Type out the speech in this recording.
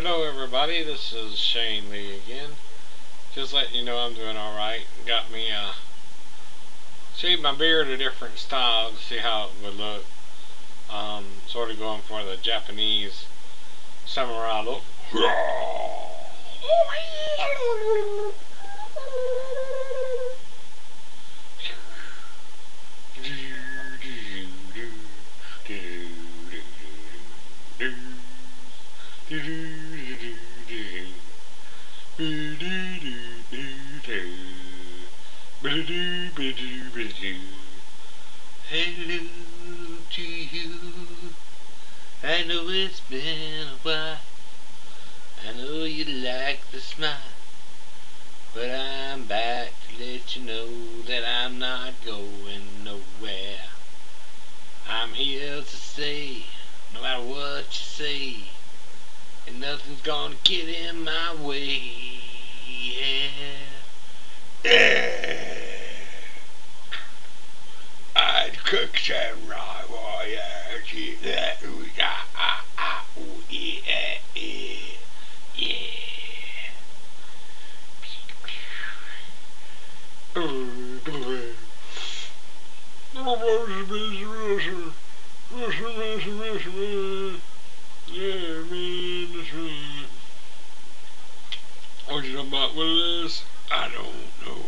Hello everybody, this is Shane Lee again. Just letting you know I'm doing alright. Got me uh shaved my beard a different style to see how it would look. Um, sort of going for the Japanese samurai look. Hello to you. I know it's been a while. I know you like the smile. But I'm back to let you know that I'm not going nowhere. I'm here to say, no matter what you say, and nothing's gonna get in my way. Yeah. Yeah. I'd cook some raw wire to that ah, ah, ooh ah ah ah ooh yeah yeah yeah. Yeah, What it is? I don't know.